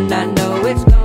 and I know it's gone.